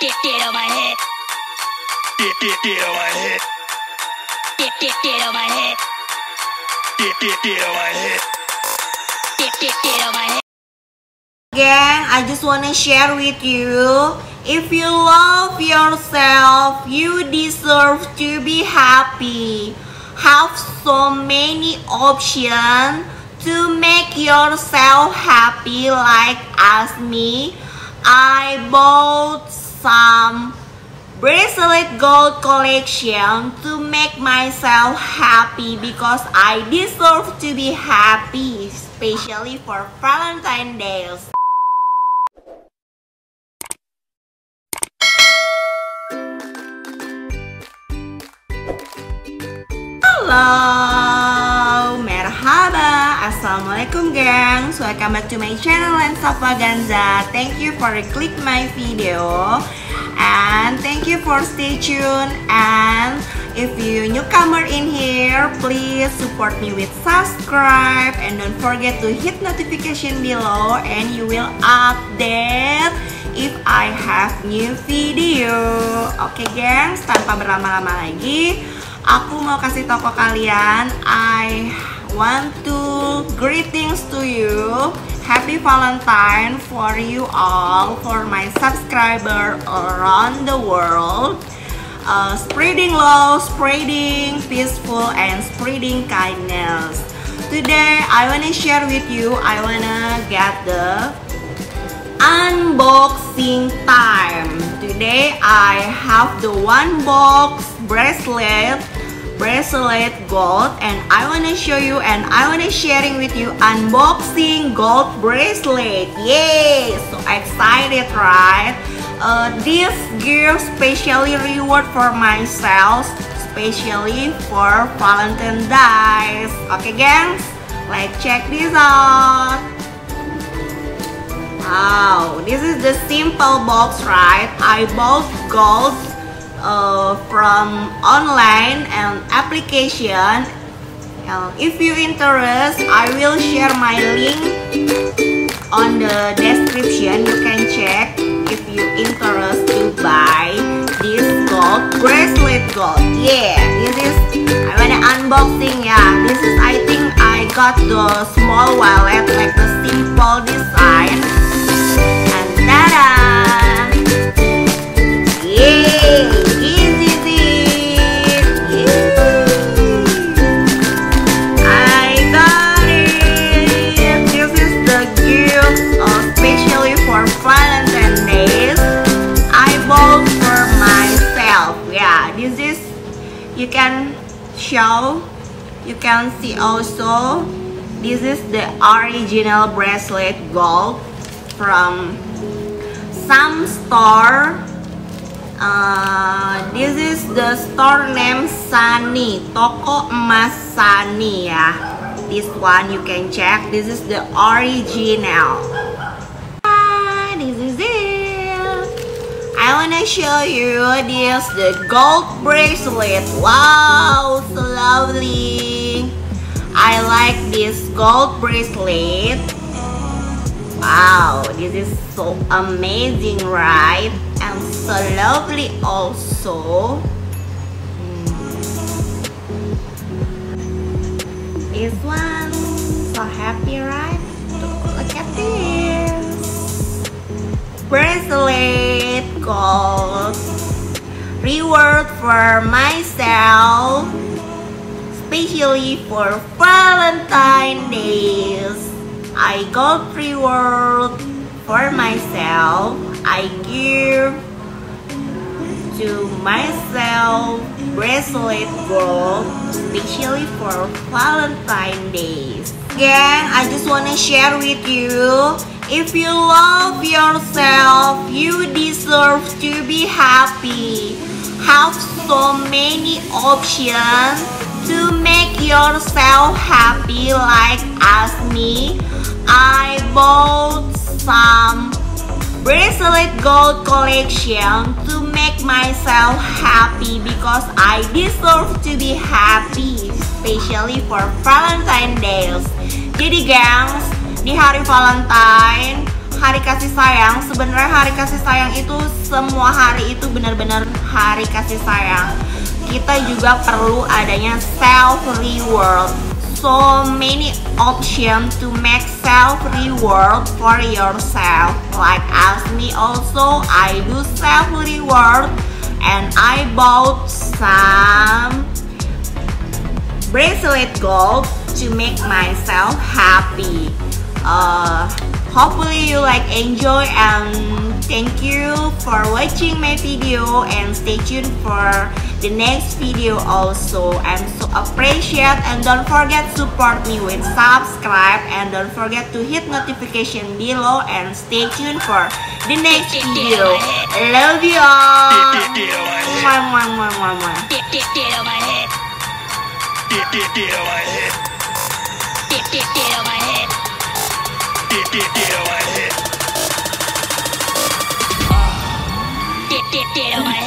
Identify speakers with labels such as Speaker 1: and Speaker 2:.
Speaker 1: get, get on my head.
Speaker 2: Get, get, get on my head.
Speaker 1: Get, get, get on my head.
Speaker 2: Get, get, get on my head.
Speaker 1: Get, get, get on my head.
Speaker 3: Gang, I just wanna share with you. If you love yourself, you deserve to be happy. Have so many options to make yourself happy like as me. I bought some bracelet gold collection to make myself happy because I deserve to be happy, especially for Valentine's Day. Merhaba, assalamualaikum gengs. Welcome back to my channel Lensa Ganza. Thank you for click my video and thank you for stay tuned. And if you newcomer in here, please support me with subscribe and don't forget to hit notification below and you will update if I have new video. Oke okay, gengs, tanpa berlama-lama lagi aku mau kasih toko kalian I want to greetings to you. Happy Valentine for you all for my subscriber around the world. Uh, spreading love spreading peaceful and spreading kindness. Today I wanna share with you I wanna get the unboxing time. Today I have the one box bracelet bracelet gold and I want to show you and I want to sharing with you unboxing gold bracelet. Yay! So excited right? Uh, this gift specially reward for myself especially for Valentine's Day okay guys let's check this out. Wow this is the simple box right? I bought gold uh, from online and application. If you interest I will share my link on the description. You can check if you interest to buy this gold bracelet gold. Yeah this is I wanna unboxing yeah. This is I think I got the small wallet like the simple design. And tada show. You can see also this is the original bracelet gold from some store. Uh, this is the store name Sunny toko emas Sunny ya this one you can check. This is the original I wanna show you this the gold bracelet. Wow, so lovely. I like this gold bracelet. Wow, this is so amazing, right? And so lovely also. Hmm. This one, so happy, right? Look at this bracelet gold reward for myself especially for Valentine days. I got reward for myself. I give to myself bracelet gold especially for Valentine days. Again I just want to share with you if you love yourself, you to be happy. Have so many options to make yourself happy like as me. I bought some bracelet gold collection to make myself happy because I deserve to be happy especially for Valentine's Day. Jadi guys, di hari Valentine hari kasih sayang. Sebenarnya hari kasih sayang itu semua hari itu benar-benar hari kasih sayang. Kita juga perlu adanya self reward. So many options to make self reward for yourself. Like as me also, I do self reward and I bought some bracelet gold to make myself happy. Uh, hopefully you like enjoy and thank you for watching my video and stay tuned for the next video also i'm so appreciate and don't forget support me with subscribe and don't forget to hit notification below and stay tuned for the next video love you all. Mwah, mwah, mwah, mwah, mwah.
Speaker 1: Get, get, get on my head.
Speaker 2: Get, get, get on my head.
Speaker 1: Get, get, get on my head.
Speaker 2: Get, get, get on my